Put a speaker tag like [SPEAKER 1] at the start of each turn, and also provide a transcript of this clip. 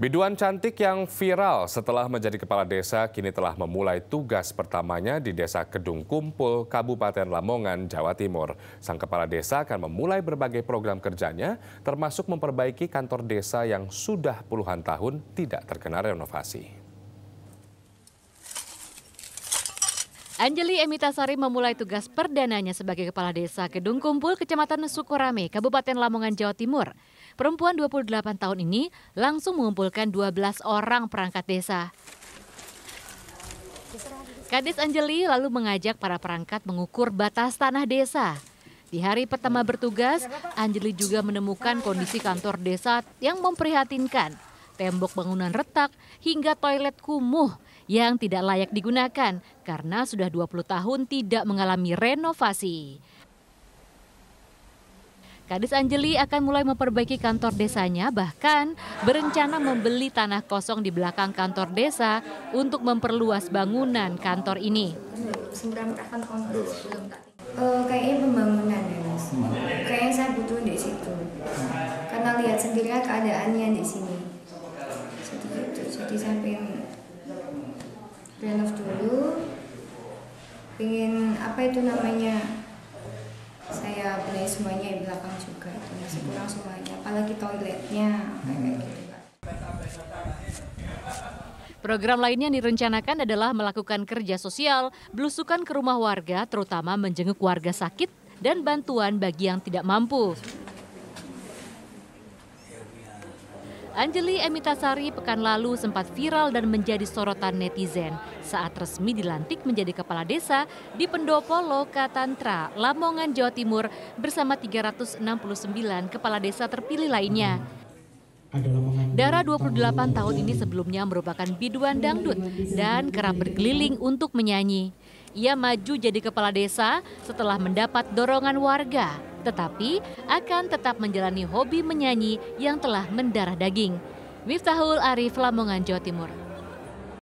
[SPEAKER 1] Biduan cantik yang viral setelah menjadi kepala desa kini telah memulai tugas pertamanya di Desa Kedung Kumpul, Kabupaten Lamongan, Jawa Timur. Sang kepala desa akan memulai berbagai program kerjanya, termasuk memperbaiki kantor desa yang sudah puluhan tahun tidak terkena renovasi.
[SPEAKER 2] Anjeli Emitasari memulai tugas perdananya sebagai Kepala Desa Kedung Kumpul, Kecamatan Sukorame, Kabupaten Lamongan, Jawa Timur. Perempuan 28 tahun ini langsung mengumpulkan 12 orang perangkat desa. Kadis Anjeli lalu mengajak para perangkat mengukur batas tanah desa. Di hari pertama bertugas, Anjeli juga menemukan kondisi kantor desa yang memprihatinkan. Tembok bangunan retak hingga toilet kumuh yang tidak layak digunakan karena sudah 20 tahun tidak mengalami renovasi. Kadis Anjeli akan mulai memperbaiki kantor desanya, bahkan berencana membeli tanah kosong di belakang kantor desa untuk memperluas bangunan kantor ini.
[SPEAKER 3] Uh, kayaknya pembangunan ya mas. Kayaknya saya butuh di situ. Karena lihat sendiri keadaannya di sini. Jadi itu, jadi saya pengen renov dulu pengen apa itu namanya saya beli semuanya di belakang juga itu masih kurang semuanya apalagi toiletnya kayak gitu
[SPEAKER 2] Program lainnya yang direncanakan adalah melakukan kerja sosial, belusukan ke rumah warga, terutama menjenguk warga sakit dan bantuan bagi yang tidak mampu. Anjeli Emitasari pekan lalu sempat viral dan menjadi sorotan netizen saat resmi dilantik menjadi kepala desa di Pendopo Lokatantra, Lamongan, Jawa Timur bersama 369 kepala desa terpilih lainnya. Dara 28 tahun ini sebelumnya merupakan biduan dangdut dan kerap berkeliling untuk menyanyi. Ia maju jadi kepala desa setelah mendapat dorongan warga tetapi akan tetap menjalani hobi menyanyi yang telah mendarah daging. Miftahul Arif, Lamongan, Jawa Timur.